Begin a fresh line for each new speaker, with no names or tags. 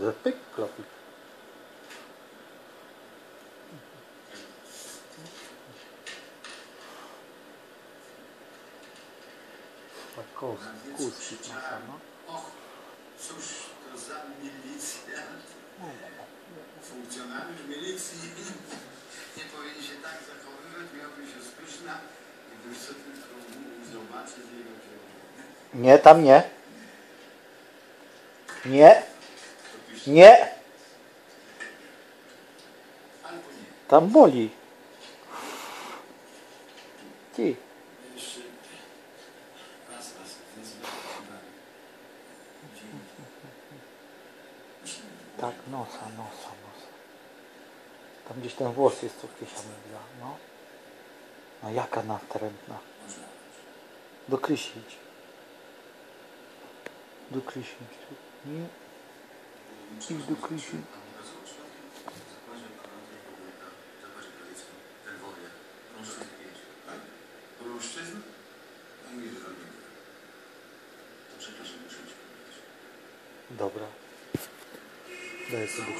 Zapyk, klopik. Tak, kos, kuski no.
Och, cóż to za milicjant. Funkcjonariusz milicji nie powinien się tak zachowywać, miałby się spyszna i byś co tylko mógł zobaczyć jego kierunku.
Nie, tam nie. Nie, nie, tam boli. Ty. Tak, nosa, nosa, nosa. Tam gdzieś ten włos jest, co Krysia mówiła, no. No jaka natrętna. Do Krysi idź. Do Krysi idź. Nie, idź do Krysi.
Mężczyzn? Nie zrobimy. To przepraszam, muszę ci powiedzieć.
Dobra. Daję sobie